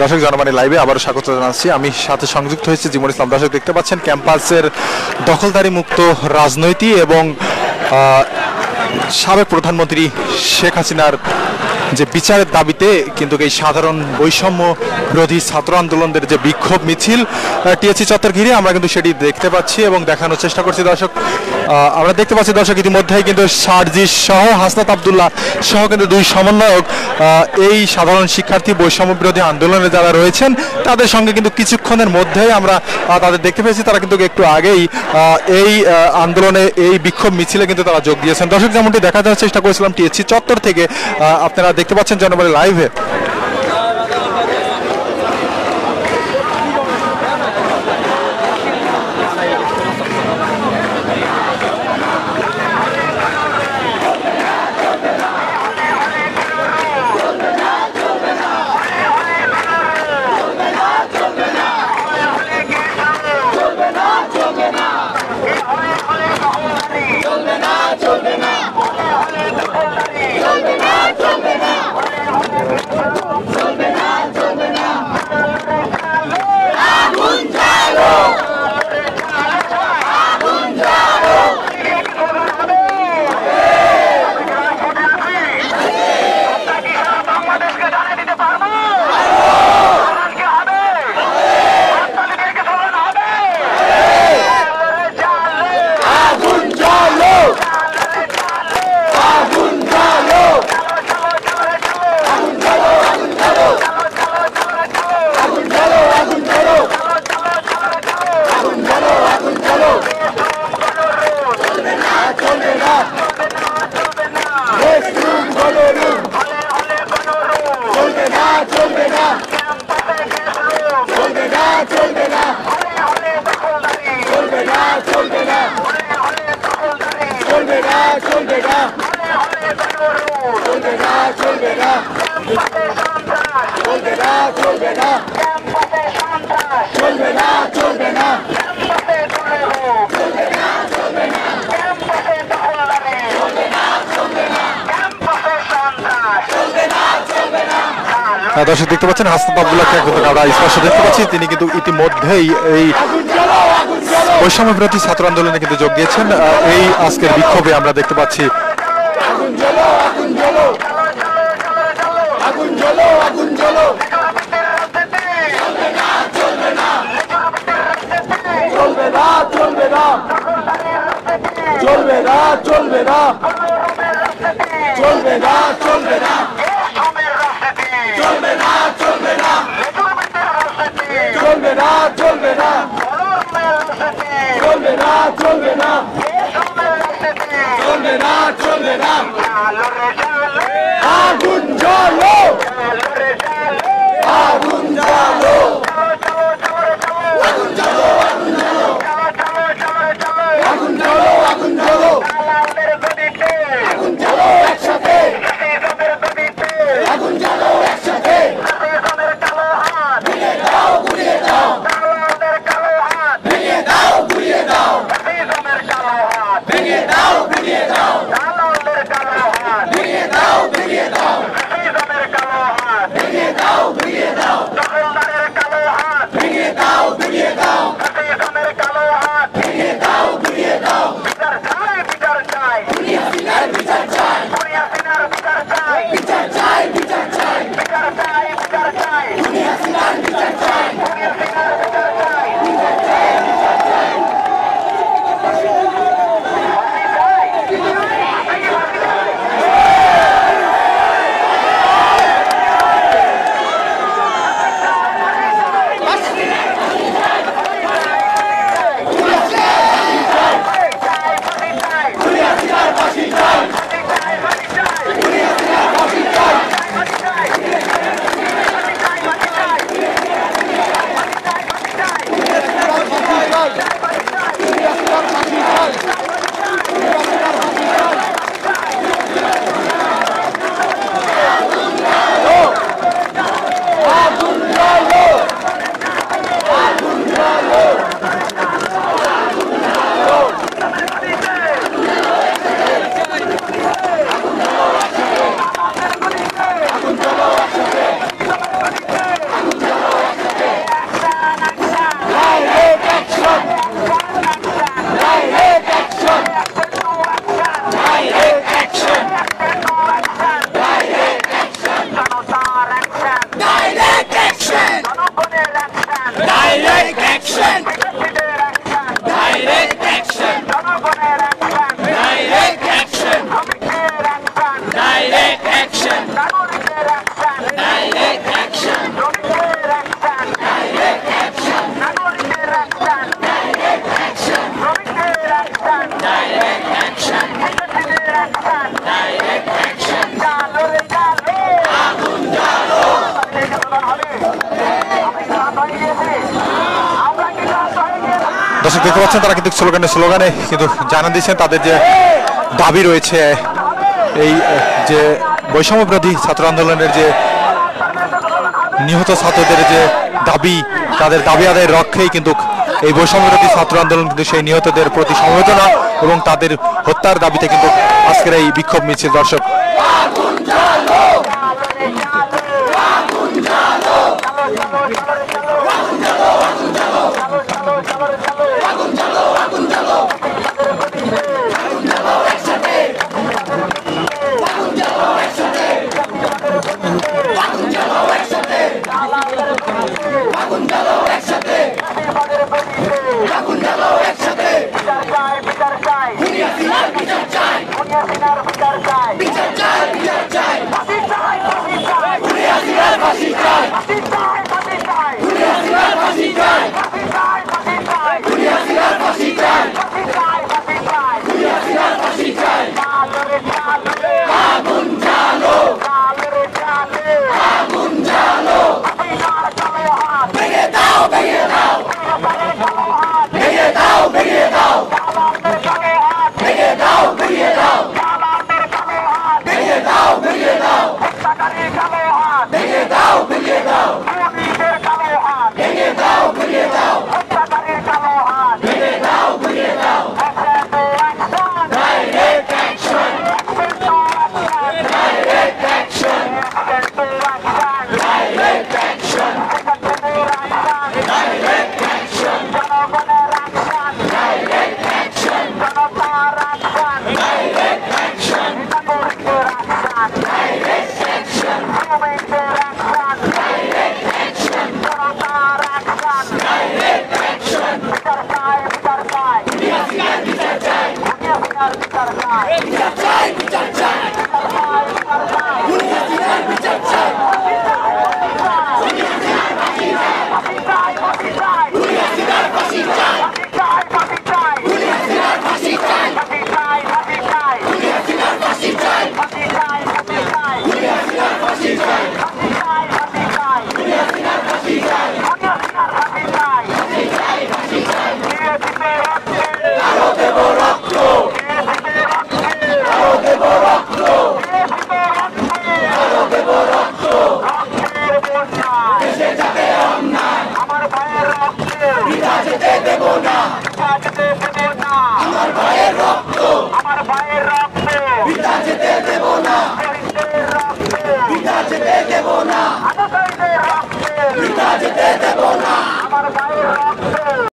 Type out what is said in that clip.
দর্শক জনমানি লাইভে আবারও স্বাগত জানাচ্ছি। আমি সাথে সংযুক্ত হয়েছি জিমুল ইসলাম। দর্শক, দেখতে পাচ্ছেন, ক্যাম্পাসের দখলদারি মুক্ত রাজনৈতিক এবং সাবেক প্রধানমন্ত্রী শেখ হাসিনার যে বিচারের দাবিতে কিন্তু এই সাধারণ বৈষম্য বিরোধী ছাত্র আন্দোলনদের যে বিক্ষোভ মিছিল টিএসসি চত্বর ঘিরে আমরা কিন্তু সেটি দেখতে পাচ্ছি এবং দেখানোর চেষ্টা করছি। দর্শক আমরা দেখতে পাচ্ছি দর্শক ইতিমধ্যেই কিন্তু সারজিস সহ, হাসনাত আবদুল্লাহ সহ কিন্তু দুই সমন্বয়ক এই সাধারণ শিক্ষার্থী বৈষম্য বিরোধী আন্দোলনে যারা রয়েছেন, তাদের সঙ্গে কিন্তু কিছুক্ষণের মধ্যেই আমরা তাদের দেখতে পেয়েছি, তারা কিন্তু একটু আগেই এই আন্দোলনে এই বিক্ষোভ মিছিলে কিন্তু তারা যোগ দিয়েছেন। দর্শক যেমনটি দেখা যাওয়ার চেষ্টা করেছিলাম টিএসসি চত্বর থেকে আপনারা দেখতে পাচ্ছেন জনবলের লাইভে। না দর্শক দেখতে পাচ্ছেন, হাসনাত আবদুল্লাহকে কিন্তু আমরা স্পষ্ট দেখতে পাচ্ছি, তিনি কিন্তু ইতিমধ্যেই এই বৈষম্য বিরোধী ছাত্র আন্দোলনে কিন্তু যোগ দিয়েছেন। এই আজকের বিক্ষোভে আমরা দেখতে পাচ্ছি জ্বলো আগুন জ্বলো। চলবে না চলবে না। চলবে না চলবে না। চলবে না চলবে না। চলবে না চলবে না। চলবে না চলবে না। চলবে না চলবে না। Chondena, chondena. Agunjalo. Agunjalo. Agunjalo. দর্শক দেখতে পাচ্ছেন, তারা কিন্তু স্লোগানে স্লোগানে কিন্তু জানা দিয়েছেন তাদের যে দাবি রয়েছে, এই যে বৈষম্যবিরোধী ছাত্র আন্দোলনের যে নিহত ছাত্রদের যে দাবি, তাদের দাবি আদায়ের রক্ষেই কিন্তু এই বৈষম্যবিরোধী ছাত্র আন্দোলন কিন্তু সেই নিহতদের প্রতি সমবেদনা এবং তাদের হত্যার দাবিতে কিন্তু আজকের এই বিক্ষোভ মিছিল। দর্শক না যেতে দেব না। আমার ভাইয়ের রক্ত। আমার পিতা যেতে দেব না।